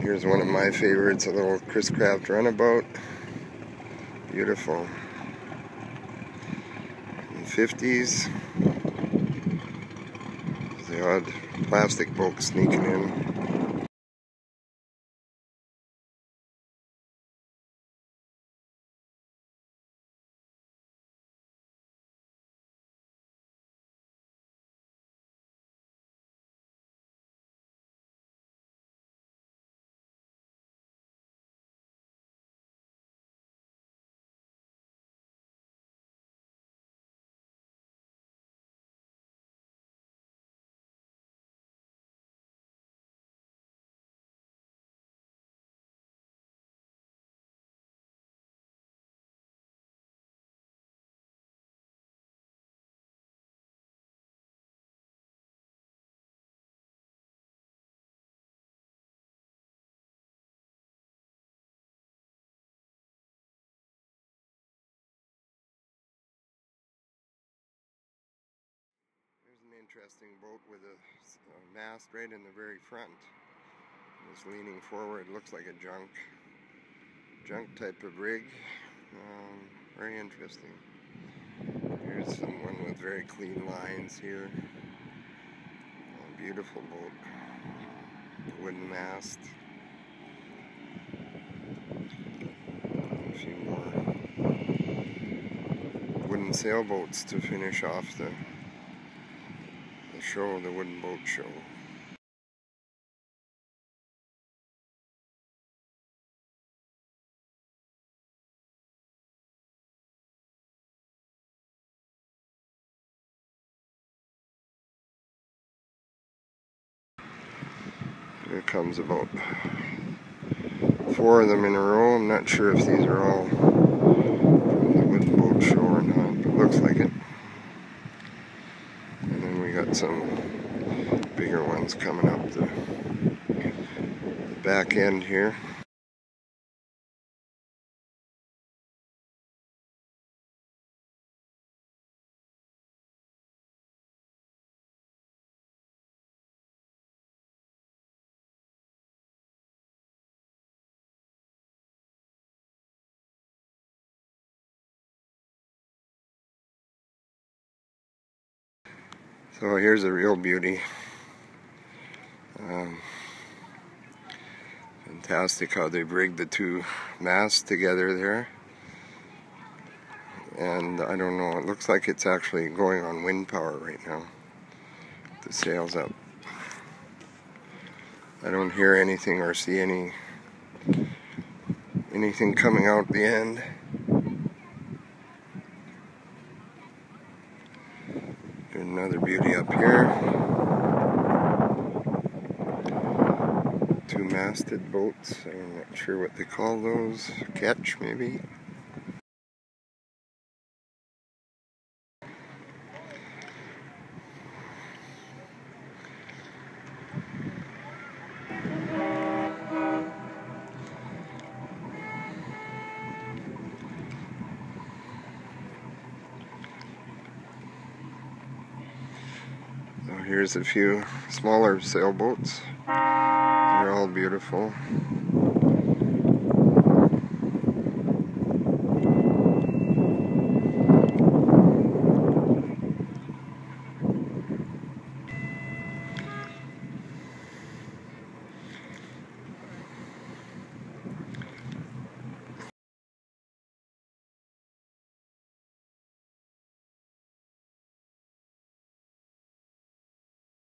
Here's one of my favorites, a little Chris Craft runabout. Beautiful. In 50s. The odd plastic boat sneaking in. Interesting boat with a, a, mast right in the very front. It's leaning forward, looks like a junk, junk type of rig. Um, very interesting. Here's someone with very clean lines here. A beautiful boat. Wooden mast. A few more wooden sailboats to finish off the show, the wooden boat show. Here comes about four of them in a row. I'm not sure if these are all from the wooden boat show or not, but looks like it got some bigger ones coming up the, the back end here. So here's a real beauty. Um, fantastic how they've rigged the two masts together there. And I don't know, it looks like it's actually going on wind power right now. The sails up. I don't hear anything or see any anything coming out the end. Another beauty up here. Two masted boats. I'm not sure what they call those. Ketch, maybe. Here's a few smaller sailboats. They're all beautiful.